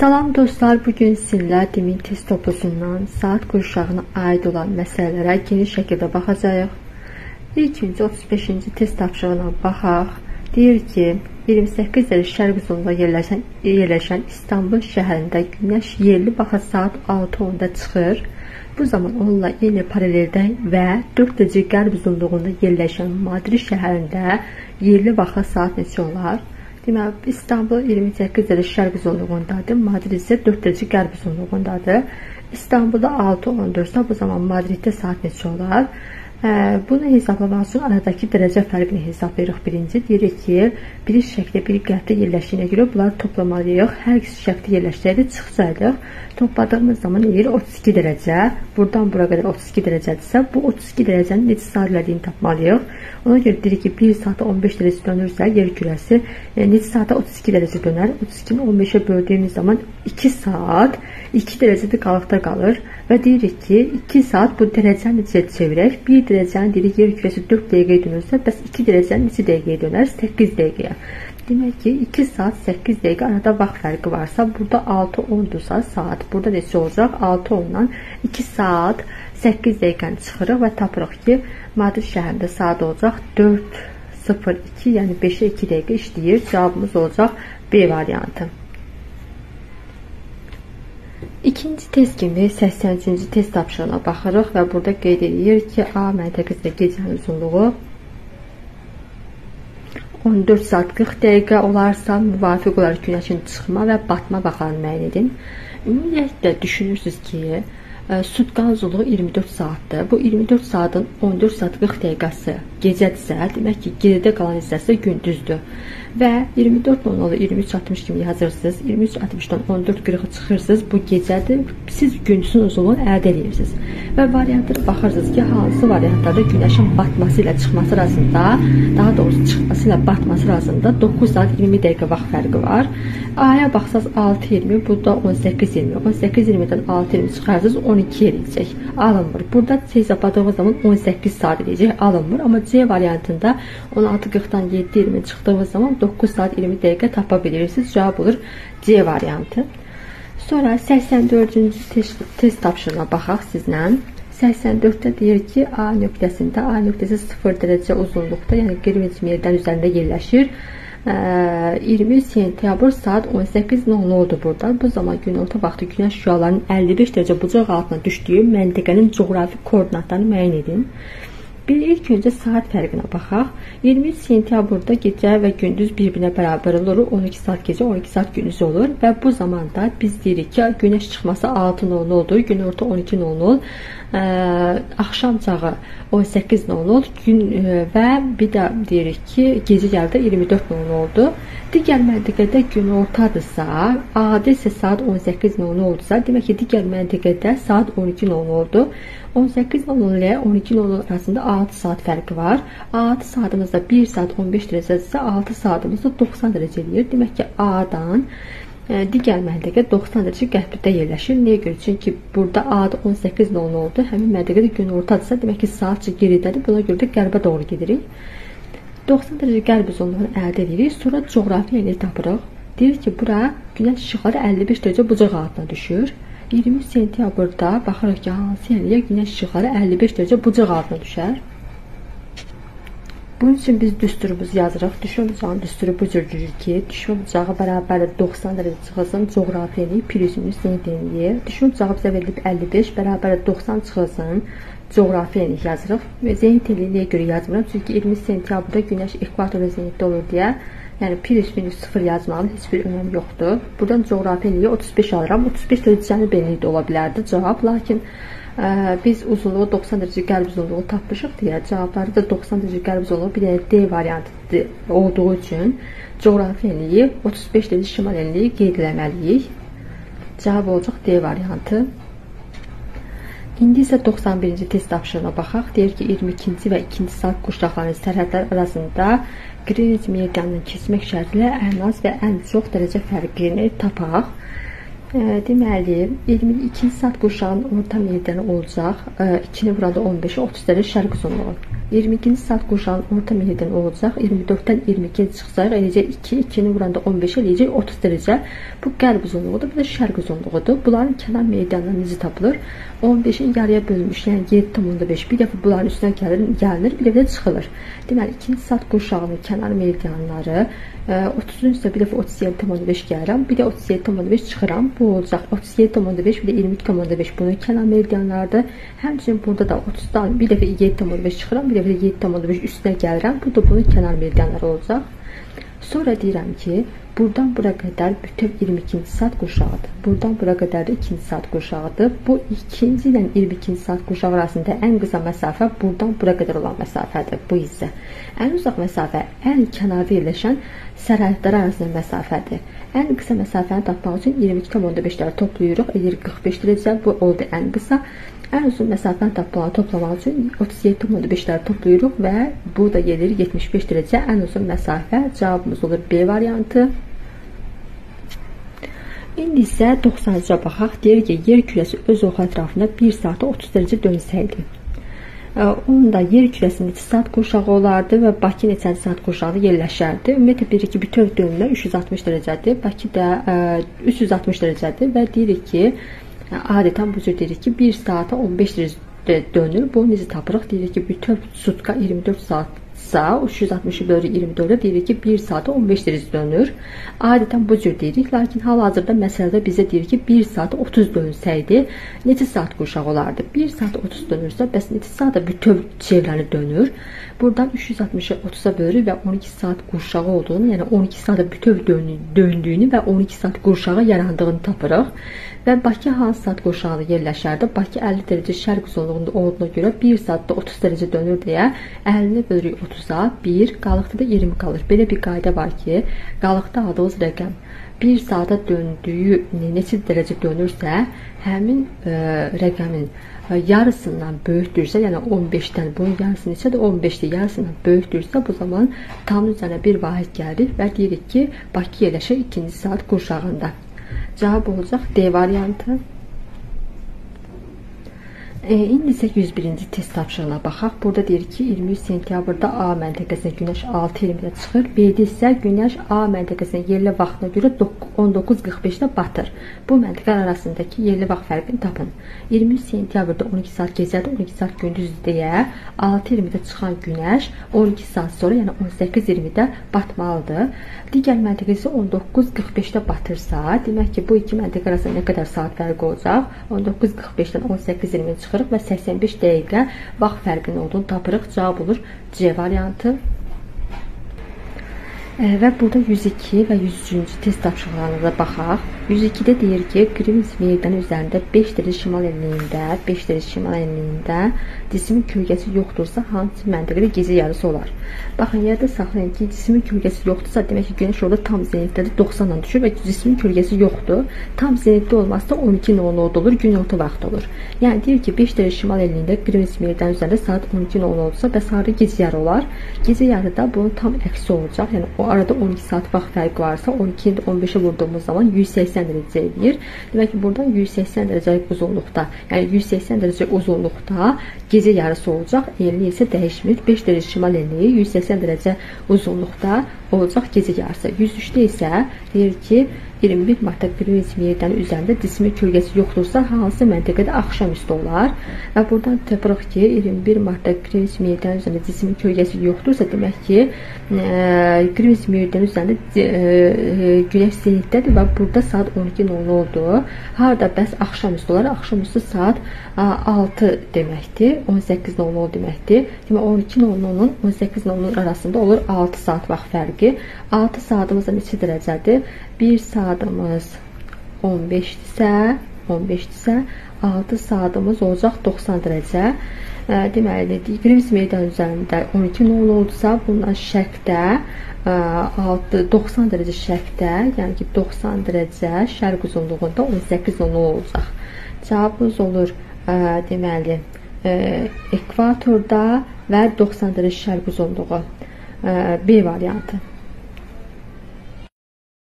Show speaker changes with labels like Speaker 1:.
Speaker 1: Salam dostlar, bu gün sizinlə Dimin test toplusundan saat qurşağına aid olan məsələlərə geniş şəkildə baxacağıq. İlk öncə 35-ci test tapşırığına baxaq. Deyir ki, 28 dərəcə şərq zonunda yerləşən, yerləşən İstanbul şəhərində günəş yerli vaxt saat 6:10-da çıxır. Bu zaman onunla eyni paraleldə və 4 dərəcə qərb zonluğunda yerləşən Madrid şəhərində yerli vaxt saat neçə olar? Deməli, İstanbul 28 dərəcə şərq zonluğundadır, Madrid isə 4 dərəcə qərb zonluğundadır. İstanbulda 6-14-də bu zaman Madriddə saat neçə olar? Bunu hesablamaq üçün aradakı dərəcə fərqini hesablayırıq. Birinci deyirik ki, biri şəkildə, biri qərbdə yerləşdiyinə görə bunları toplamalıyıq. Hər ikisi şəkildə yerləşsəydi çıxsaydıq, topladığımız zaman eləyir 32 dərəcə. Buradan bura qədər 32 dərəcədirsə, bu 32 dərəcənin neçə saat elədiyini tapmalıyıq. Ona görə deyirik ki, 1 saata 15 dərəcə dönürsə, yer kürəsi e, neçə saata 32 dərəcə dönər? 32-ni 15-ə böldüyümüz zaman 2 saat 2 dərəcədə qalıqda qalır və deyirik ki, 2 saat bu dərəcəni necə çevirək? 1 dərəcənin dedik yer kürəsi 4 dəqiqəyə dönürsə, bəs 2 dərəcənin neçə dəqiqəyə dönər? 8 dəqiqəyə. Demək ki, 2 saat 8 dəqiqə arada vaxt fərqi varsa, burada 6-10-dursa saat, burada neçə olacaq? 6-10-dan 2 saat 8 dəqiqəni çıxırıq və tapırıq ki, Madrid şəhərində saat olacaq 4:02, yəni 5-ə 2 dəqiqə işləyir. Cavabımız olacaq B variantı. İkinci test kimi 83-cü test tapşırığına baxırıq və burada qeyd edir ki, A məntəqəsində gecənin uzunluğu 14 saat 40 dəqiqə olarsa, müvafiq olaraq günəşin çıxma və batma vaxtlarını müəyyən edin. Ümumiyyətlə düşünürsüz ki, sutkanın uzunluğu 24 saatdır. Bu 24 saatın 14 saat 40 dəqiqəsi gecədirsə, demək ki, geridə qalan hissəsi gündüzdür və 24.00 23.60 kimi yazırsınız. 23.60-dan 14.40-a çıxırsınız. Bu gecədir. Siz gündüzün uzunluğunu əldə edirsiniz. Və variantlara baxırsınız ki, hansı variantlarda günəşin batması ilə çıxması arasında, daha doğrusu çıxması ilə batması arasında 9 saat 20 dəqiqə vaxt fərqi var. A-ya baxsaz 6.20, burada 18.20. 18.20-dən 6.20 çıxarsınız 12 eləyəcək. Alınmır. Burada hesabladığımız zaman 18 saat eləyəcək. Alınmır. Amma C variantında 16.40-dan 7.20 çıxdığımız zaman 9 saat 20 dəqiqə tapa bilirsiniz. Cavab olur C variantı. Sonra 84-cü test, test tapşırığına baxaq sizlə. 84-də deyir ki, A nöqtəsində A nöqtəsi 0 dərəcə uzunluqda, yəni qırmızı yerdən üzərində yerləşir. 20 sentyabr saat 18:00-dur burada. Bu zaman günorta vaxtı günəş şüalarının 55 dərəcə bucaq altına düşdüyü məntəqənin coğrafi koordinatlarını müəyyən edin. Bir ilk öncə saat fərqinə baxaq. 23 sentyabrda gecə və gündüz bir-birinə bərabər olur. 12 saat gecə, 12 saat gündüz olur və bu zamanda biz deyirik ki, günəş çıxması 6:00-dur, günorta 12:00, ə, axşam çağı 18:00 gün ə, və bir də deyirik ki, gecə gəldə 24:00-dur. Digər məntəqədə günortadırsa, adi isə saat 18:00 oldusa, demək ki, digər məntəqədə saat 12:00-dur. 18:00 ilə 12:00 arasında 6 saat fərqi var. 6 saatımızda 1 saat 15 dərəcədirsə, 6 saatımızda 90 dərəcə eləyir. Demək ki, A-dan e, digər məntəqə 90 dərəcə qərbdə yerləşir. Niyə görə? Çünki burada A-da 18:00 oldu. Həmin məntəqə də günortadırsa, demək ki, saatçı geridədir. Buna görə də qərbə doğru gedirik. 90 dərəcə qərb uzunluğunu əldə edirik. Sonra coğrafi yeri tapırıq. Deyir ki, bura günəş işıqları 55 dərəcə bucaq altına düşür. 23 sentyabrda baxırıq ki, hansı yerliyə günəş işıqları 55 dərəcə bucaq altına düşər. Bunun üçün biz düsturumuzu yazırıq. Düşmə bucağının düsturu bu cürdür ki, düşmə bucağı bərabərdir 90 dərəcə çıxılsın, coğrafi enlik pürüzünün zenit enliyi. Düşmə bucağı bizə verilib 55, bərabərdir 90 çıxılsın, coğrafi enlik yazırıq. Zenit enliyinə görə yazmıram, çünki 20 sentyabrda günəş ekvatorda zenitdə olur deyə Yəni pi üstü minus 0 yazmağın heç bir önəmi yoxdur. Buradan coğrafi enliyi 35 alıram. 35 dərəcə cənub enliyi də ola bilərdi cavab. Lakin ə, e, biz uzunluğu 90 dərəcə qərb uzunluğu tapmışıq deyə cavabları da 90 dərəcə qərb uzunluğu bir dənə D variantı olduğu üçün coğrafi enliyi 35 dərəcə şimal enliyi qeyd etməliyik. Cavab olacaq D variantı. İndi isə 91-ci test tapşırığına baxaq. Deyir ki, 22-ci və 2-ci saat quşaqlarının sərhədlər arasında Greenwich meridianını keçmək şərti ilə ən az və ən çox dərəcə fərqini tapaq. Deməli, 22 saat qurşağın orta meridianı olacaq. 2-ni vuranda 15, 30 dərəcə şərq uzunluğu. 22-ci saat qurşağın orta meridianı olacaq. 24-dən 22-yə çıxsaq, eləcə 2, 2-ni vuranda 15 eləyəcək 30 dərəcə. Bu qərb uzunluğudur, bu da şərq uzunluğudur. Bunların kənar meridianları necə tapılır? 15-in yarıya bölünmüş, yəni 7.5. Bir dəfə bunların üstünə gəlir, gəlinir, bir dəfə də çıxılır. Deməli, 2-ci saat qurşağının kənar meridianları 30-un üstə bir dəfə 37.5 gəlirəm, bir də 37.5 çıxıram. Bu olacaq 37.5, bir də 22.5 bunun kənar meridianlarıdır. Həmçinin burada da 30-dan bir dəfə 7.5 çıxıram, bir dəfə də 7.5 üstünə gəlirəm. Bu da bunun kənar meridianları olacaq. Sonra deyirəm ki, Buradan bura qədər bütöv 22-ci saat qurşağıdır. Buradan bura qədər də 2-ci saat qurşağıdır. Bu ikinci ilə 22-ci saat qurşağı arasında ən qısa məsafə buradan bura qədər olan məsafədir bu hissə. Ən uzaq məsafə ən kənarda yerləşən sərhədlər arasında məsafədir. Ən qısa məsafəni tapmaq üçün 22,5-ləri toplayırıq. Edir 45 dərəcə. Bu oldu ən qısa. Ən uzun məsafəni tapmağı toplamaq üçün 37,5-ləri toplayırıq və bu da gedir 75 dərəcə. Ən uzun məsafə cavabımız olur B variantı. İndi isə 90-cıya baxaq. Deyir ki, yer kürəsi öz oxu ətrafında 1 saata 30 dərəcə dönsəydi. Onun da yer kürəsində 2 saat qurşağı olardı və Bakı neçə saat qurşağında yerləşərdi. Ümumiyyətlə bir iki bütöv dönmə 360 dərəcədir. Bakı da 360 dərəcədir və deyirik ki, adətən bu cür deyirik ki, 1 saata 15 dərəcə dönür. Bu necə tapırıq? Deyirik ki, bütöv sutka 24 saat sa 360-ı bölü 24-ə deyirik ki, 1 saata 15 dərəcə dönür. Adətən bu cür deyirik, lakin hal-hazırda məsələdə bizə deyir ki, 1 saata 30 dönsəydi, neçə saat qurşaq olardı? 1 saat 30 dönürsə, bəs neçə saata bütöv çevrəni dönür? Buradan 360-ı 30-a bölürük və 12 saat qurşağı olduğunu, yəni 12 saata bütöv döndüyünü və 12 saat qurşağı yarandığını tapırıq. Və Bakı hansı saat qurşağında yerləşərdi? Bakı 50 dərəcə şərq uzunluğunda olduğuna görə 1 saatda 30 dərəcə dönür deyə 50-ni bölürük 30-a, 1, qalıqda da 20 qalır. Belə bir qayda var ki, qalıqda aldığınız rəqəm 1 saata döndüyü neçə dərəcə dönürsə, həmin ə, e, rəqəmin ə, e, yarısından böyükdürsə, yəni 15-dən bunun yarısı neçədir? 15-dir. Yarısından böyükdürsə, bu zaman tam üzərinə bir vahid gəlirik və deyirik ki, Bakı yerləşir 2-ci saat qurşağında. Cavab olacaq D variantı. E, indi isə 101-ci test tapşırığına baxaq. Burada deyir ki, 23 sentyabrda A məntəqəsinə günəş 6:20-də çıxır. B-də isə günəş A məntəqəsinə yerli vaxtına görə 19:45-də batır. Bu məntəqələr arasındakı yerli vaxt fərqini tapın. 23 sentyabrda 12 saat gecədə, 12 saat gündüzdür deyə 6:20-də çıxan günəş 12 saat sonra, yəni 18:20-də batmalıdır. Digər məntəqə isə 19:45-də batırsa, demək ki, bu iki məntəqə arasında nə qədər saat fərqi olacaq? 19:45-dən 18:20-ə çıxır çıxırıq və 85 dəqiqə vaxt fərqinin olduğunu tapırıq. Cavab olur C variantı. Və burada 102 və 103-cü test tapşırıqlarına baxaq. 102-də deyir ki, Greenwich meridianı üzərində 5 dərəcə şimal enliyində, 5 dərəcə şimal enliyində cismin kölgəsi yoxdursa, hansı məntəqədə gecə yarısı olar? Baxın, yadda saxlayın ki, cismin kölgəsi yoxdursa, demək ki, günəş orada tam zenitdədir, 90 ilə düşür və cismin kölgəsi yoxdur. Tam zenitdə olmazsa 12:00 olur, günorta vaxtı olur. Yəni deyir ki, 5 dərəcə şimal enliyində Greenwich meridianı üzərində saat 12:00 olsa, bəs harda gecə yarı olar? Gecə yarıda bunun tam əksi olacaq. Yəni o arada 12 saat vaxt fərqi varsa, 12-ni 15-ə vurduğumuz zaman 180 dərəcə edir. Demək ki, buradan 180 dərəcəlik uzunluqda, yəni 180 dərəcə uzunluqda gecə yarısı olacaq. Enliyi isə dəyişmir. 5 dərəcə şimal enliyi 180 dərəcə uzunluqda olacaq gecə yarısı. 103-də isə deyir ki, 21 martda Greenwich meridianı üzərində cismin kölgəsi yoxdursa, hansı məntəqədə axşamüstü olar? Və buradan tapırıq ki, 21 martda Greenwich meridianı üzərində cismin kölgəsi yoxdursa, demək ki, e, Greenwich meridianı üzərində e, günəş zenitdədir və burada saat 12:00-dur. Harda bəs axşamüstü olar? Axşamüstü saat 6 deməkdir, 18:00 deməkdir. Demək 12:00-nun 18:00 arasında olur 6 saat vaxt fərqi. 6 saatımız da neçə dərəcədir? 1 saatımız 15-dirsə, 15-dirsə, 6 saatımız olacaq 90 dərəcə. Deməli, Greenwich meydan üzərində 12:00 oldusa, bundan şərqdə 6 90 dərəcə şərqdə, yəni ki 90 dərəcə şərq uzunluğunda 18:00 olacaq. Cavabımız olur deməli ekvatorda və 90 dərəcə şərq uzunluğu B variantı.